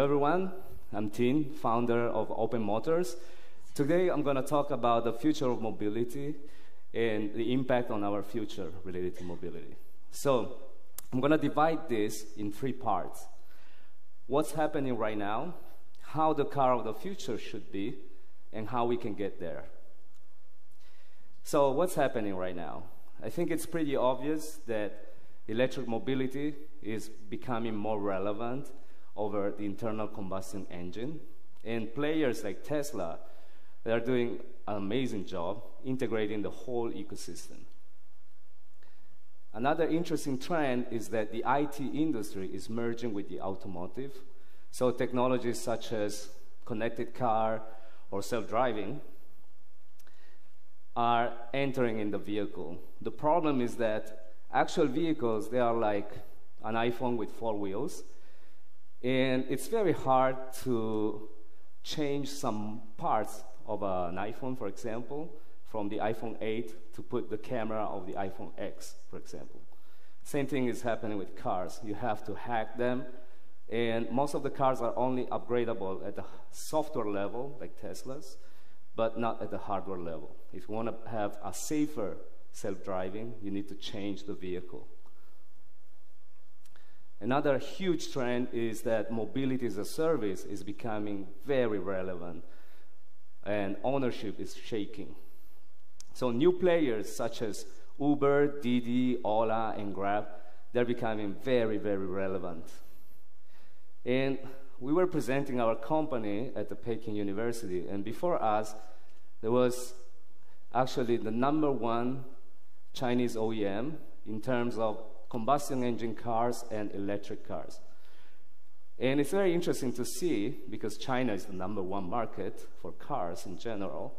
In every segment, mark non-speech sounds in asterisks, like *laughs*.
Hello, everyone. I'm Tin, founder of Open Motors. Today, I'm going to talk about the future of mobility and the impact on our future related to mobility. So, I'm going to divide this in three parts. What's happening right now, how the car of the future should be, and how we can get there. So, what's happening right now? I think it's pretty obvious that electric mobility is becoming more relevant over the internal combustion engine. And players like Tesla, they are doing an amazing job integrating the whole ecosystem. Another interesting trend is that the IT industry is merging with the automotive. So technologies such as connected car or self-driving are entering in the vehicle. The problem is that actual vehicles, they are like an iPhone with four wheels. And it's very hard to change some parts of an iPhone, for example, from the iPhone 8 to put the camera of the iPhone X, for example. Same thing is happening with cars. You have to hack them, and most of the cars are only upgradable at the software level, like Tesla's, but not at the hardware level. If you want to have a safer self-driving, you need to change the vehicle. Another huge trend is that mobility as a service is becoming very relevant and ownership is shaking. So new players such as Uber, Didi, Ola, and Grab, they're becoming very, very relevant. And we were presenting our company at the Peking University, and before us, there was actually the number one Chinese OEM in terms of combustion engine cars and electric cars. And it's very interesting to see, because China is the number one market for cars in general,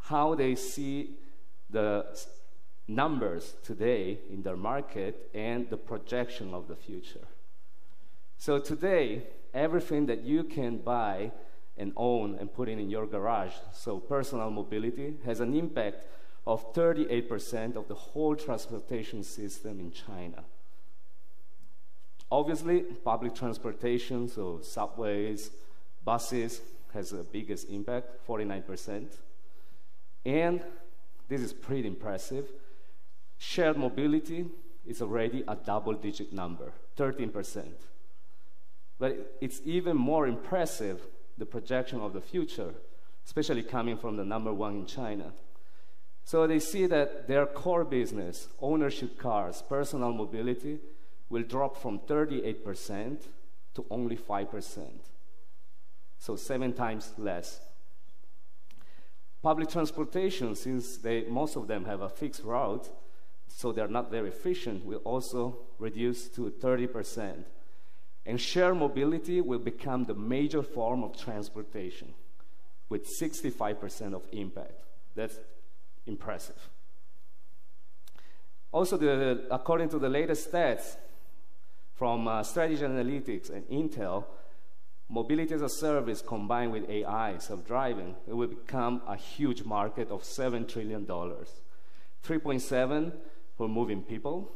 how they see the numbers today in their market and the projection of the future. So today, everything that you can buy and own and put in your garage, so personal mobility, has an impact of 38% of the whole transportation system in China. Obviously, public transportation, so subways, buses, has the biggest impact, 49%. And this is pretty impressive. Shared mobility is already a double digit number, 13%. But it's even more impressive, the projection of the future, especially coming from the number one in China. So they see that their core business, ownership cars, personal mobility, will drop from 38% to only 5%. So seven times less. Public transportation, since they, most of them have a fixed route, so they're not very efficient, will also reduce to 30%. And shared mobility will become the major form of transportation with 65% of impact. That's impressive. Also, the, according to the latest stats from uh, Strategy Analytics and Intel, mobility as a service combined with AI, self-driving, it will become a huge market of $7 trillion. 3.7 for moving people,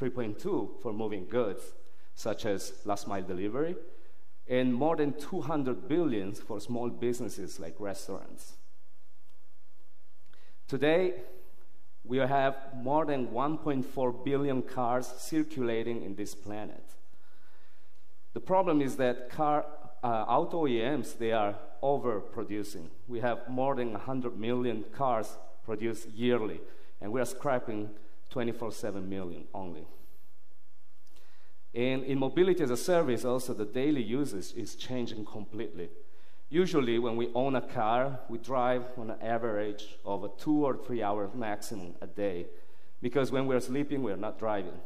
3.2 for moving goods, such as last mile delivery, and more than 200 billions for small businesses like restaurants. Today, we have more than 1.4 billion cars circulating in this planet. The problem is that car, uh, auto OEMs, they are overproducing. We have more than 100 million cars produced yearly, and we are scrapping 24-7 million only. And in mobility as a service, also the daily usage is changing completely. Usually, when we own a car, we drive on an average of a two or three hours maximum a day. Because when we're sleeping, we're not driving.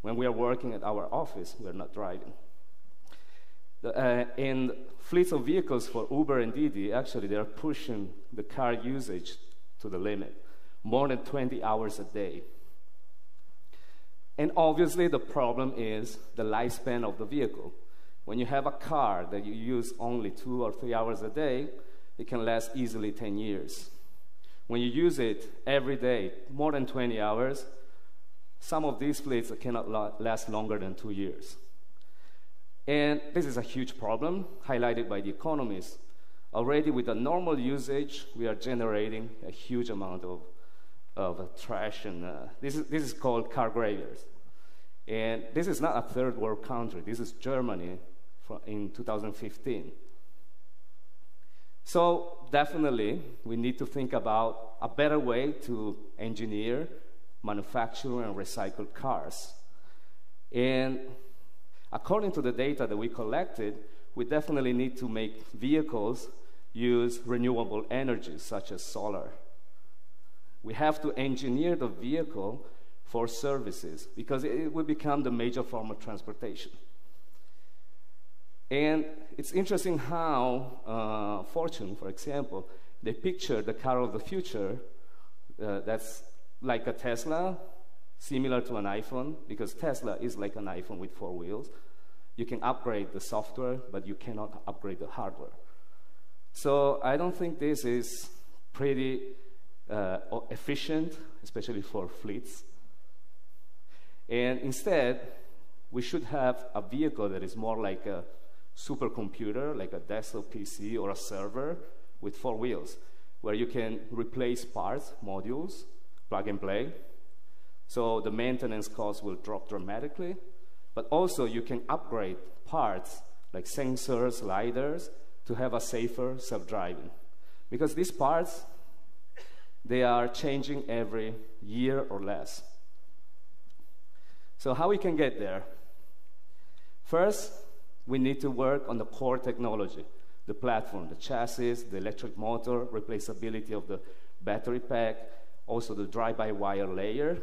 When we are working at our office, we're not driving. The, uh, and fleets of vehicles for Uber and Didi, actually, they're pushing the car usage to the limit, more than 20 hours a day. And obviously, the problem is the lifespan of the vehicle. When you have a car that you use only two or three hours a day, it can last easily 10 years. When you use it every day, more than 20 hours, some of these fleets cannot last longer than two years. And this is a huge problem, highlighted by the economists. Already, with the normal usage, we are generating a huge amount of, of trash, and uh, this, is, this is called car graveyards. And this is not a third world country, this is Germany in 2015. So, definitely, we need to think about a better way to engineer, manufacture, and recycle cars. And according to the data that we collected, we definitely need to make vehicles use renewable energy, such as solar. We have to engineer the vehicle for services because it will become the major form of transportation. And it's interesting how uh, Fortune, for example, they picture the car of the future uh, that's like a Tesla, similar to an iPhone, because Tesla is like an iPhone with four wheels. You can upgrade the software, but you cannot upgrade the hardware. So I don't think this is pretty uh, efficient, especially for fleets. And instead, we should have a vehicle that is more like a supercomputer, like a desktop PC or a server with four wheels, where you can replace parts, modules, plug and play. So the maintenance cost will drop dramatically, but also you can upgrade parts like sensors, lidars, to have a safer self-driving. Because these parts, they are changing every year or less. So how we can get there? First, we need to work on the core technology, the platform, the chassis, the electric motor, replaceability of the battery pack, also the drive-by-wire layer.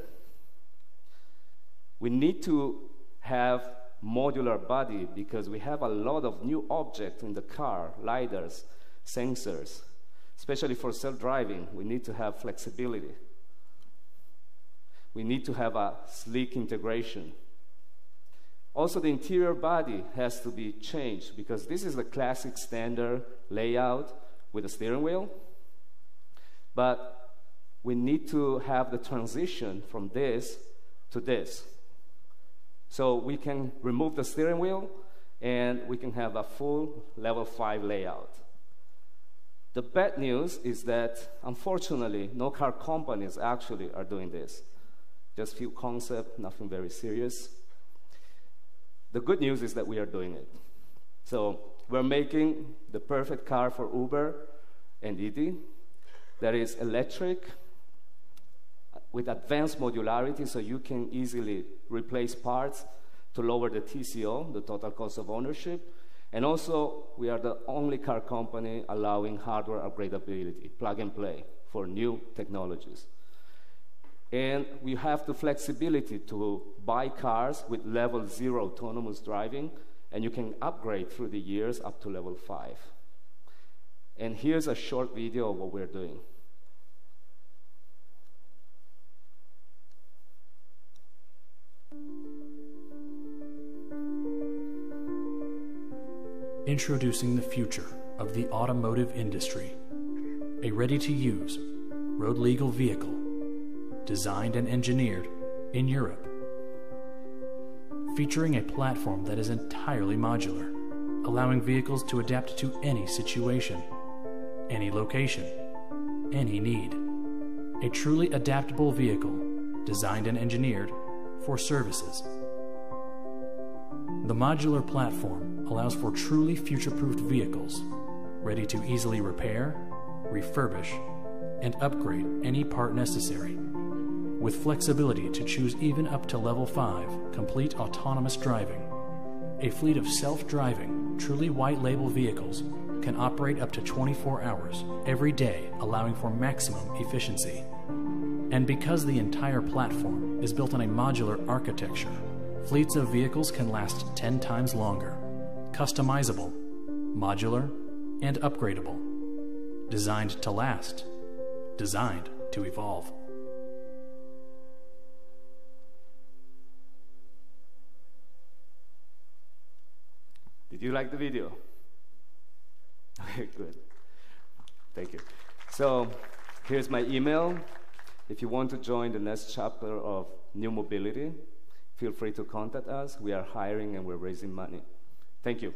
We need to have modular body because we have a lot of new objects in the car, lidars, sensors. Especially for self-driving, we need to have flexibility. We need to have a sleek integration. Also, the interior body has to be changed because this is the classic standard layout with a steering wheel. But we need to have the transition from this to this. So we can remove the steering wheel and we can have a full level 5 layout. The bad news is that, unfortunately, no car companies actually are doing this. Just few concepts, nothing very serious. The good news is that we are doing it. So we're making the perfect car for Uber and Didi that is electric uh, with advanced modularity so you can easily replace parts to lower the TCO, the total cost of ownership. And also, we are the only car company allowing hardware upgradability, plug and play, for new technologies. And we have the flexibility to buy cars with level zero autonomous driving, and you can upgrade through the years up to level five. And here's a short video of what we're doing. Introducing the future of the automotive industry. A ready to use, road legal vehicle designed and engineered in Europe. Featuring a platform that is entirely modular, allowing vehicles to adapt to any situation, any location, any need. A truly adaptable vehicle designed and engineered for services. The modular platform allows for truly future proofed vehicles, ready to easily repair, refurbish, and upgrade any part necessary with flexibility to choose even up to level 5 complete autonomous driving. A fleet of self driving, truly white label vehicles can operate up to 24 hours every day, allowing for maximum efficiency. And because the entire platform is built on a modular architecture, fleets of vehicles can last 10 times longer. Customizable, modular, and upgradable. Designed to last, designed to evolve. Did you like the video? *laughs* Okay, good. Thank you. So here's my email. If you want to join the next chapter of New Mobility, feel free to contact us. We are hiring and we're raising money. Thank you.